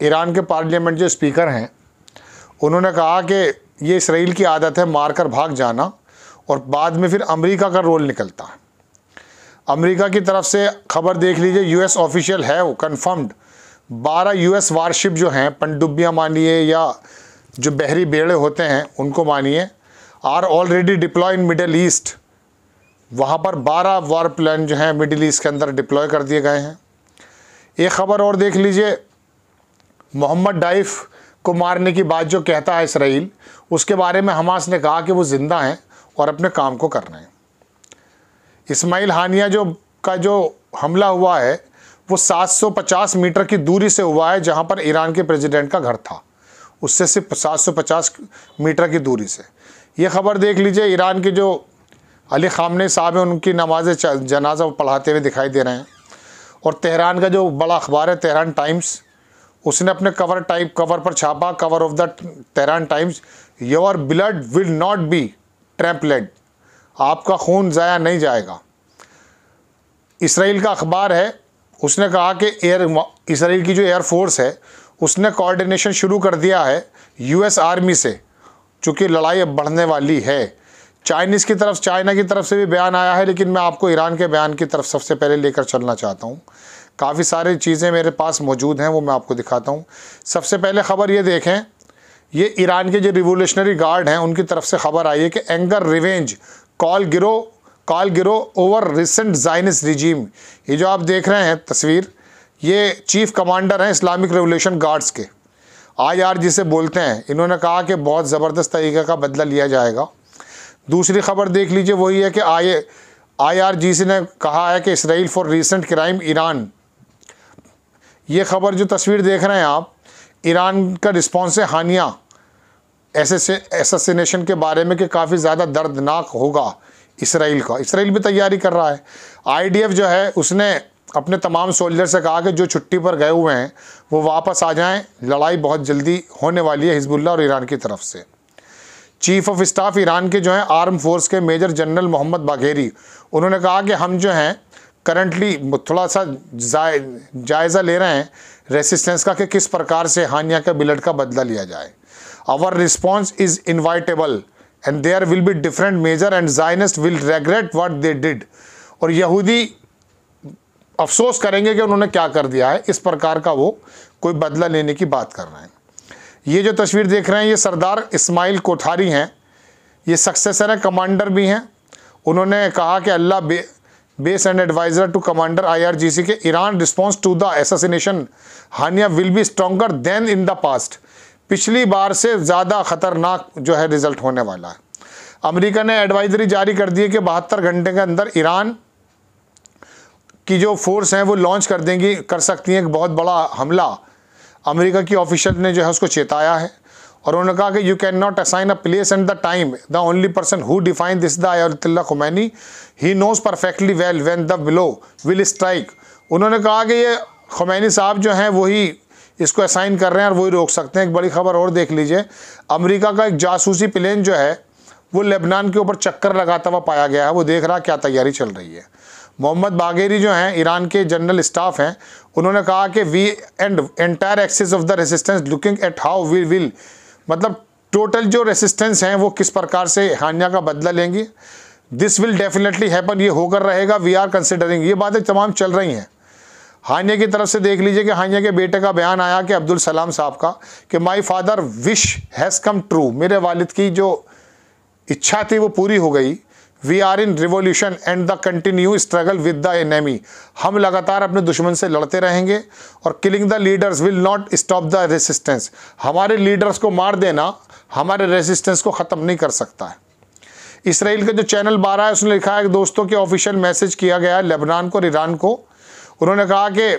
Iran के parliament जो speaker हैं, उन्होंने कहा कि ये इसराइल की आदत है मारकर भाग जाना और बाद में फिर अमेरिका का रोल निकलता है। अमेरिका की तरफ़ से खबर देख लीजिए, यूएस ऑफिशियल है, वो कन्फर्म्ड बारह यूएस वारशिप जो हैं, पनडुब्बियाँ मानिए या जो बहरी बेड़े होते हैं, उनको मानिए। Are already deploy in Middle East. वहाँ पर बारह वार प्लान जो हैं, मिडिल ईस्ट के अंदर डिप्लॉय कर दिए गए हैं। एक ख़बर और देख लीजिए मोहम्मद डाइफ को मारने की बात जो कहता है इसराइल, उसके बारे में हमास ने कहा कि वो ज़िंदा हैं और अपने काम को कर रहे हैं। इस्माइल हानिया जो, का जो हमला हुआ है, वो 750 मीटर की दूरी से हुआ है जहाँ पर ईरान के प्रेसिडेंट का घर था। उससे सिर्फ़ 750 मीटर की दूरी से। ये खबर देख लीजिए, ईरान के जो अली खामने साहब हैं, उनकी नमाज़ जनाजा पढ़ाते हुए दिखाई दे रहे हैं। और तेहरान का जो बड़ा अखबार है, तेहरान टाइम्स उसने अपने कवर टाइप कवर पर छापा cover of the Tehran Times your blood will not be trampled आपका खून ज़ाया नहीं जाएगा। इसराइल का अखबार है, उसने कहा कि एयर इसराइल की जो एयरफोर्स है, उसने कोऑर्डिनेशन शुरू कर दिया है यूएस आर्मी से, चूँकि लड़ाई अब बढ़ने वाली है। चाइनीज़ की तरफ़ चाइना की तरफ़ से भी बयान आया है, लेकिन मैं आपको ईरान के बयान की तरफ़ सबसे पहले लेकर चलना चाहता हूँ। काफ़ी सारी चीज़ें मेरे पास मौजूद हैं, वो मैं आपको दिखाता हूँ। सबसे पहले ख़बर ये देखें, ये ईरान के जो रिवोल्यूशनरी गार्ड हैं, उनकी तरफ़ से खबर आई है कि anger revenge, call grow call grow over recent Zionist regime. ये जो आप देख रहे हैं तस्वीर, ये चीफ कमांडर हैं इस्लामिक रेवोल्यूशन गार्ड्स के। आई आर जिसे बोलते हैं, इन्होंने कहा कि बहुत ज़बरदस्त तरीके का बदला लिया जाएगा। दूसरी खबर देख लीजिए, वही है कि आई आई आर जी ने कहा है कि Israel for recent crime Iran ये खबर जो तस्वीर देख रहे हैं आप, ईरान का रिस्पॉन्स है हानिया एसेसिनेशन के बारे में कि काफ़ी ज़्यादा दर्दनाक होगा इसराइल का। इसराइल भी तैयारी कर रहा है। आईडीएफ जो है, उसने अपने तमाम सोल्जर से कहा कि जो छुट्टी पर गए हुए हैं, वो वापस आ जाएँ। लड़ाई बहुत जल्दी होने वाली है हिजबुल्ला और ईरान की तरफ़ से। चीफ ऑफ़ स्टाफ ईरान के जो हैं आर्म फोर्स के मेजर जनरल मोहम्मद बाघेरी, उन्होंने कहा कि हम जो हैं करंटली थोड़ा सा जायज़ा ले रहे हैं रेसिस्टेंस का कि किस प्रकार से हानिया के बिलट का बदला लिया जाए। Our response is inevitable and there will be different major and Zionist will regret what they did और यहूदी अफसोस करेंगे कि उन्होंने क्या कर दिया है, इस प्रकार का वो कोई बदला लेने की बात कर रहे हैं। ये जो तस्वीर देख रहे हैं, ये सरदार इस्माइल कोठारी हैं, ये सक्सेसर हैं कमांडर भी हैं। उन्होंने कहा कि अल्लाह base and adviser to commander IRGC के Iran response to the assassination Haniyeh will be stronger than in the past पिछली बार से ज़्यादा ख़तरनाक जो है रिज़ल्ट होने वाला है। अमेरिका ने एडवाइजरी जारी कर दी है कि बहत्तर घंटे के अंदर ईरान की जो फोर्स हैं वो लॉन्च कर देंगी, कर सकती हैं। एक बहुत बड़ा हमला। अमेरिका की ऑफिशियल ने जो है उसको चेताया है। और उन्होंने कहा कि you can not assign a place and the time the only person who define this the Ayatollah Khomeini he knows perfectly well when the blow will strike उन्होंने कहा कि ये खुमैनी साहब जो हैं वही इसको असाइन कर रहे हैं और वही रोक सकते हैं। एक बड़ी खबर और देख लीजिए। अमेरिका का एक जासूसी प्लेन जो है, वो लेबनान के ऊपर चक्कर लगाता हुआ पाया गया है। वो देख रहा क्या तैयारी चल रही है। मोहम्मद बागेरी जो हैं, ईरान के जनरल स्टाफ हैं, उन्होंने कहा कि we and entire axis of the resistance looking at how we will मतलब टोटल जो रेसिस्टेंस हैं, वो किस प्रकार से हानिया का बदला लेंगी? दिस विल डेफिनेटली हैपन ये होकर रहेगा वी आर कंसिडरिंग ये बातें तमाम चल रही हैं। हानिया की तरफ़ से देख लीजिए कि हानिया के बेटे का बयान आया कि अब्दुल सलाम साहब का, कि my father wish has come true मेरे वालिद की जो इच्छा थी वो पूरी हो गई we are in revolution and the continue struggle with the enemy. हम लगातार अपने दुश्मन से लड़ते रहेंगे और killing the leaders will not stop the resistance. हमारे लीडर्स को मार देना हमारे रेसिस्टेंस को ख़त्म नहीं कर सकता है। इसराइल का जो चैनल बारह है, उसने लिखा है कि दोस्तों के ऑफिशियल मैसेज किया गया है लेबनान को और ईरान को। उन्होंने कहा कि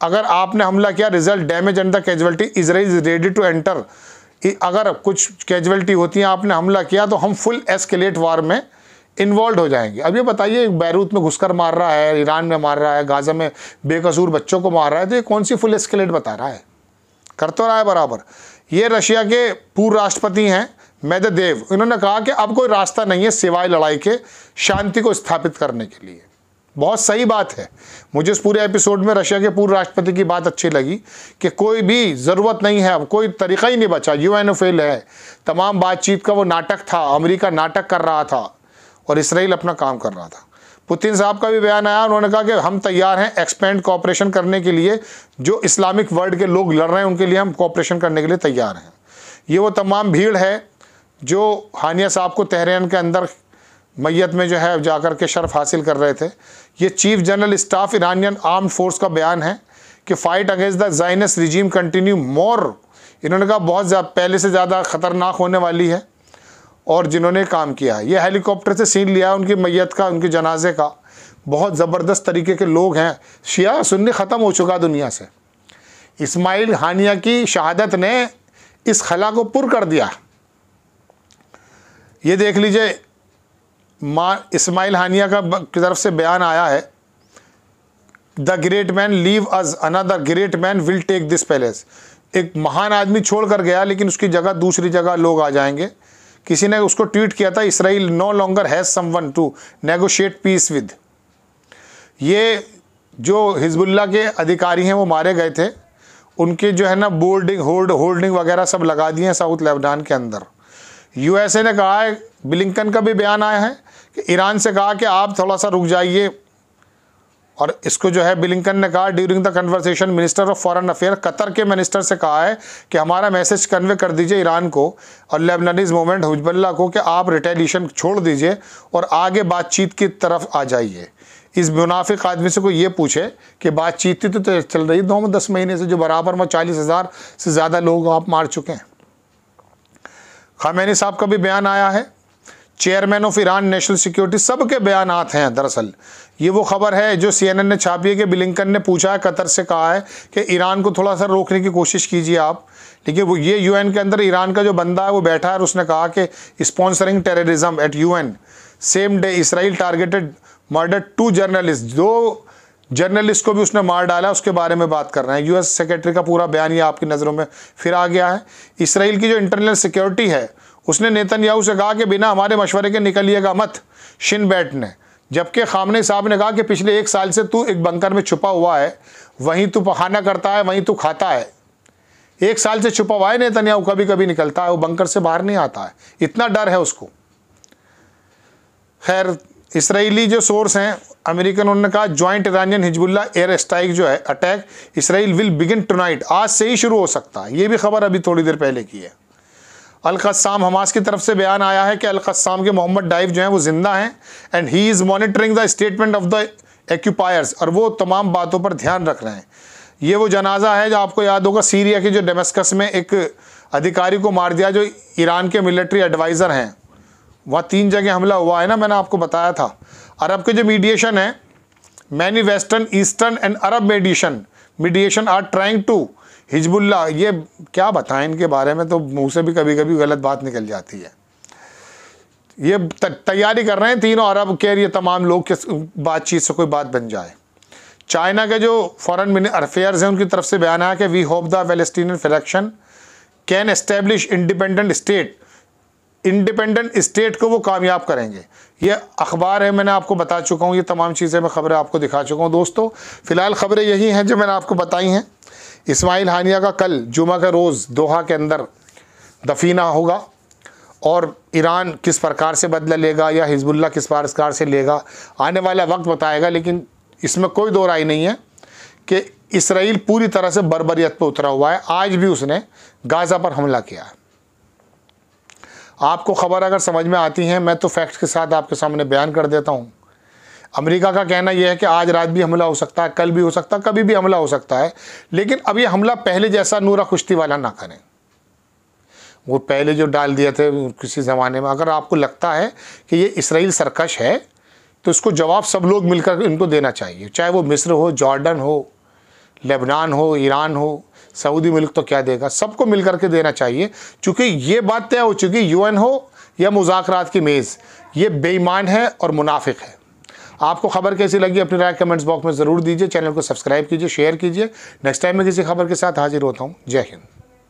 अगर आपने हमला किया, result damage and the casualty Israel is ready to enter. अगर कुछ कैजुअलिटी होती है, आपने हमला किया तो हम फुल एस्केलेट वार में इन्वॉल्व हो जाएँगे। अब ये बताइए बैरूत में घुसकर मार रहा है ईरान में मार रहा है गाज़ा में बेकसूर बच्चों को मार रहा है तो ये कौन सी फुल एस्केलेट बता रहा है? कर तो रहा है बराबर। ये रशिया के पूर्व राष्ट्रपति हैं मेददेव इन्होंने कहा कि अब कोई रास्ता नहीं है सिवाय लड़ाई के शांति को स्थापित करने के लिए। बहुत सही बात है। मुझे इस पूरे एपिसोड में रशिया के पूर्व राष्ट्रपति की बात अच्छी लगी कि कोई भी ज़रूरत नहीं है, अब कोई तरीका ही नहीं बचा। यू एन फेल है। तमाम बातचीत का वो नाटक था, अमेरिका नाटक कर रहा था। और इसराइल अपना काम कर रहा था। पुतिन साहब का भी बयान आया, उन्होंने कहा कि हम तैयार हैं एक्सपेंड कॉपरेशन करने के लिए, जो इस्लामिक वर्ल्ड के लोग लड़ रहे हैं, उनके लिए हम कॉपरेशन करने के लिए तैयार हैं। ये वो तमाम भीड़ है, जो हानिया साहब को तहरीन के अंदर मैयत में जो है जाकर के शर्फ हासिल कर रहे थे। ये chief general staff Iranian arm force का बयान है कि fight against the Zionist regime continue more इन्होंने कहा बहुत पहले से ज़्यादा ख़तरनाक होने वाली है। और जिन्होंने काम किया है। ये हेलीकॉप्टर से सीन लिया उनकी मैयत का, उनके जनाजे का। बहुत ज़बरदस्त तरीके के लोग हैं। शिया, सुन्नी ख़त्म हो चुका दुनिया से। इस्माइल हानिया की शहादत ने इस खला को पुर कर दिया। ये देख लीजिए, माँ इस्माइल हानिया का की तरफ़ से बयान आया है। The great man leave us another great man will take this palace. एक महान आदमी छोड़ कर गया, लेकिन उसकी जगह दूसरी जगह लोग आ जाएँगे। किसी ने उसको ट्वीट किया था, Israel no longer has someone to negotiate peace with ये जो हिजबुल्ला के अधिकारी हैं, वो मारे गए थे। उनके जो है ना बोर्डिंग होल्ड होल्डिंग वगैरह सब लगा दिए हैं साउथ लेबनान के अंदर। यूएसए ने कहा है, बिलिंकन का भी बयान आया है कि ईरान से कहा कि आप थोड़ा सा रुक जाइए और इसको जो है बिलिंकन ने कहा during the conversation minister of foreign affair Qatar के मिनिस्टर से कहा है कि हमारा मैसेज कन्वे कर दीजिए ईरान को और लेबनानीज मूवमेंट हुजबल्ला को कि आप रिटेलिशन छोड़ दीजिए और आगे बातचीत की तरफ़ आ जाइए। इस मुनाफिक आदमी से कोई ये पूछे कि बातचीत तो, चल रही दो में दस महीने से जो बराबर में चालीस हज़ार से ज़्यादा लोग आप मार चुके हैं। खामैनी साहब का भी बयान आया है। Chairman of Iran national security सब के बयान हैं दरअसल। ये वो खबर है जो सीएनएन ने छापी है कि बिलिंकन ने पूछा है, कतर से कहा है कि ईरान को थोड़ा सा रोकने की कोशिश कीजिए आप। लेकिन वो ये यूएन के अंदर ईरान का जो बंदा है, वो बैठा है और उसने कहा कि sponsoring terrorism at UN same day Israel targeted murder two journalist दो जर्नलिस्ट को भी उसने मार डाला, उसके बारे में बात कर रहे हैं। यूएस सेक्रेटरी का पूरा बयान ये आपकी नज़रों में फिर आ गया है। इसराइल की जो इंटरनल सिक्योरिटी है, उसने नेतन्याहू से कहा कि बिना हमारे मशवरे के निकलिएगा मत शिन बैट ने। जबकि खामने साहब ने कहा कि पिछले एक साल से तू एक बंकर में छुपा हुआ है, वहीं तू पखाना करता है, वहीं तू खाता है। एक साल से छुपा हुआ है नेतन्याहू कभी कभी निकलता है, वो बंकर से बाहर नहीं आता है। इतना डर है उसको। खैर, इसराइली जो सोर्स हैं, अमेरिकन, उन्होंने कहा joint Iranian Hezbollah air strike जो है attack Israel will begin tonight आज से ही शुरू हो सकता है। ये भी खबर अभी थोड़ी देर पहले की है। अलकस्साम हमास की तरफ़ से बयान आया है कि अलकस्साम के मोहम्मद डाइव जो हैं वो ज़िंदा हैं and he is monitoring the statement of the occupiers और वो तमाम बातों पर ध्यान रख रहे हैं। ये वो जनाजा है जो आपको याद होगा, सीरिया के जो डेमस्कस में एक अधिकारी को मार दिया, जो ईरान के मिलिट्री एडवाइज़र हैं। वहाँ तीन जगह हमला हुआ है ना, मैंने आपको बताया था। अरब के जो मीडिएशन है many western eastern and Arab mediation mediation are trying to Hezbollah ये क्या बताएँ इनके बारे में तो मुँह से भी कभी कभी गलत बात निकल जाती है। ये तैयारी कर रहे हैं तीनों अरब के, ये तमाम लोग के बातचीत से कोई बात बन जाए। चाइना के जो फॉरेन अफेयर्स हैं, उनकी तरफ़ से बयान आया कि we hope the Palestinian federation can establish independent state independent state को वो कामयाब करेंगे। ये अखबार है, मैंने आपको बता चुका हूँ, ये तमाम चीज़ें मैं ख़बरें आपको दिखा चुका हूँ। दोस्तों, फ़िलहाल ख़बरें यही हैं जो मैंने आपको बताई हैं। इस्माइल हानिया का कल जुमा का रोज़ दोहा के अंदर दफीना होगा और ईरान किस प्रकार से बदला लेगा या हिजबुल्ला किस प्रकार से लेगा, आने वाला वक्त बताएगा, लेकिन इसमें कोई दो राय नहीं है कि इसराइल पूरी तरह से बरबरीत पर उतरा हुआ है। आज भी उसने गाज़ा पर हमला किया है। आपको ख़बर अगर समझ में आती है, मैं तो फैक्ट के साथ आपके सामने बयान कर देता हूँ। अमेरिका का कहना यह है कि आज रात भी हमला हो सकता है, कल भी हो सकता है, कभी भी हमला हो सकता है, लेकिन अब ये हमला पहले जैसा नूरा कुश्ती वाला ना करें। वो पहले जो डाल दिए थे किसी ज़माने में, अगर आपको लगता है कि ये इसराइल सरकश है तो इसको जवाब सब लोग मिलकर इनको देना चाहिए। चाहे वो मिस्र हो, जॉर्डन हो, लेबनान हो, ईरान हो, सऊदी मुल्क तो क्या देगा? सबको मिल करके देना चाहिए, चूँकि ये बात तय हो चुकी, यूएन हो या मुजाकर की मेज़, ये बेईमान है और मुनाफिक है। आपको खबर कैसी लगी अपनी राय कमेंट्स बॉक्स में ज़रूर दीजिए चैनल को सब्सक्राइब कीजिए शेयर कीजिए। नेक्स्ट टाइम मैं किसी खबर के साथ हाजिर होता हूँ। जय हिंद।